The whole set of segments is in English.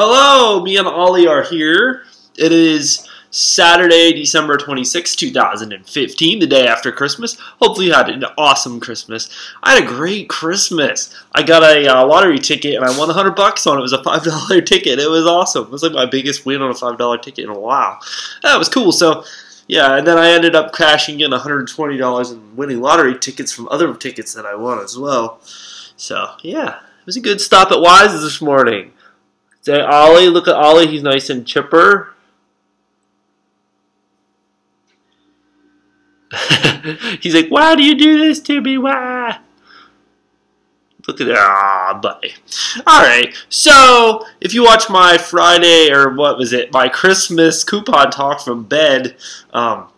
Hello, me and Ollie are here. It is Saturday, December 26, 2015, the day after Christmas. Hopefully you had an awesome Christmas. I had a great Christmas. I got a uh, lottery ticket and I won 100 bucks on it. It was a $5 ticket. It was awesome. It was like my biggest win on a $5 ticket in a while. That was cool. So, yeah, and then I ended up cashing in $120 and winning lottery tickets from other tickets that I won as well. So, yeah, it was a good stop at Weis this morning. Say, Ollie, look at Ollie. He's nice and chipper. He's like, why do you do this to me? Why? Look at that. Ah, buddy. All right. So, if you watch my Friday, or what was it, my Christmas coupon talk from bed, um,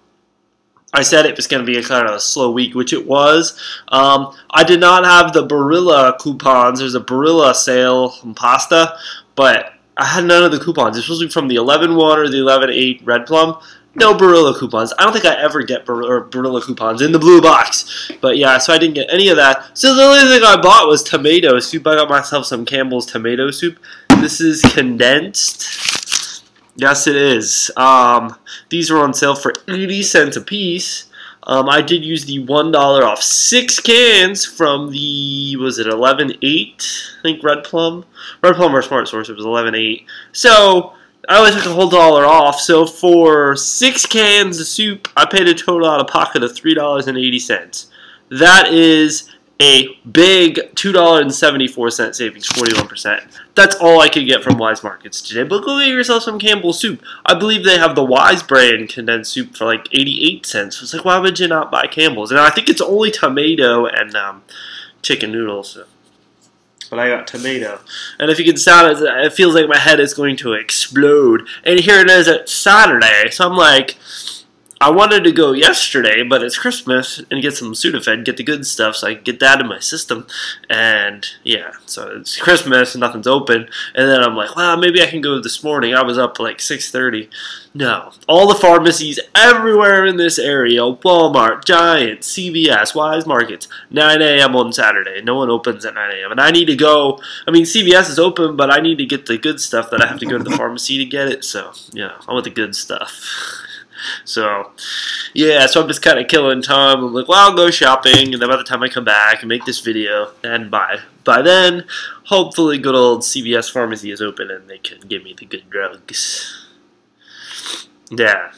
I said it was going to be a kind of a slow week, which it was. Um, I did not have the Barilla coupons. There's a Barilla sale on pasta, but I had none of the coupons. It's supposed to be from the 11-1 or the 11-8 Red Plum. No Barilla coupons. I don't think I ever get Bar Barilla coupons in the blue box. But yeah, so I didn't get any of that. So the only thing I bought was tomato soup. I got myself some Campbell's tomato soup. This is condensed. Yes, it is. Um, these are on sale for 80 cents a piece. Um, I did use the $1 off six cans from the, was it 11.8? I think Red Plum. Red Plum or Smart Source, it was 11.8. So, I only took a whole dollar off. So, for six cans of soup, I paid a total out of pocket of $3.80. That is a big $2.74 savings, 41%. That's all I could get from Weis Markets today. But go get yourself some Campbell's soup. I believe they have the Weis brand condensed soup for like 88 cents. It's like, why would you not buy Campbell's? And I think it's only tomato and um, chicken noodles. So. But I got tomato. And if you can sound it, it feels like my head is going to explode. And here it is at Saturday. So I'm like, I wanted to go yesterday, but it's Christmas and get some Sudafed, get the good stuff, so I can get that in my system. And yeah, so it's Christmas and nothing's open. And then I'm like, well, maybe I can go this morning. I was up like 6:30. No, all the pharmacies everywhere in this area: Walmart, Giant, CVS, Weis Markets. 9 a.m. on Saturday. No one opens at 9 a.m. And I need to go. I mean, CVS is open, but I need to get the good stuff that I have to go to the pharmacy to get it. So yeah, I want the good stuff. So, yeah, so I'm just kind of killing time. I'm like, well, I'll go shopping, and then by the time I come back and make this video, and by by then, hopefully, good old CVS pharmacy is open and they can give me the good drugs. Yeah.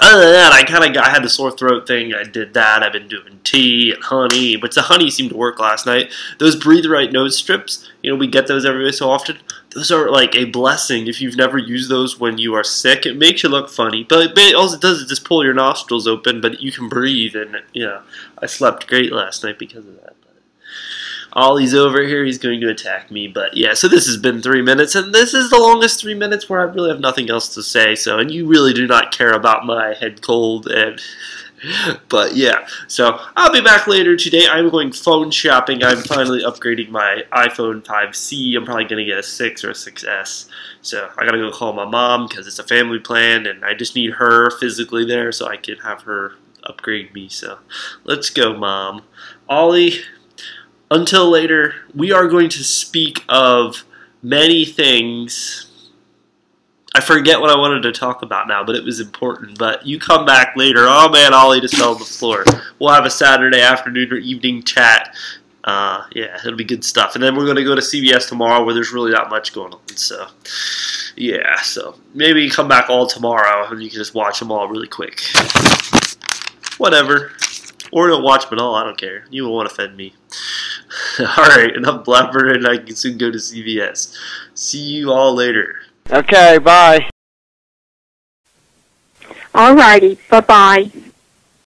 Other than that, I kind of I had the sore throat thing. I did that. I've been doing tea and honey, but the honey seemed to work last night. Those breathe right nose strips, you know, we get those every so often those are like a blessing if you've never used those when you are sick. It makes you look funny, but, but all it does is just pull your nostrils open, but you can breathe. And you know, I slept great last night because of that. Ollie's over here. He's going to attack me. But yeah, so this has been three minutes, and this is the longest three minutes where I really have nothing else to say. So, and you really do not care about my head cold and but yeah, so I'll be back later today. I'm going phone shopping. I'm finally upgrading my iPhone 5C. I'm probably going to get a 6 or a 6S. So I got to go call my mom because it's a family plan and I just need her physically there so I can have her upgrade me. So let's go, mom. Ollie, until later, we are going to speak of many things I forget what I wanted to talk about now, but it was important. But you come back later. Oh man, Ollie just fell on the floor. We'll have a Saturday afternoon or evening chat. Uh, yeah, it'll be good stuff. And then we're going to go to CVS tomorrow where there's really not much going on. So, yeah, so maybe come back all tomorrow and you can just watch them all really quick. Whatever. Or don't watch them at all. I don't care. You won't offend me. Alright, enough blabbering. I can soon go to CVS. See you all later. Okay, bye. All righty. Bye-bye.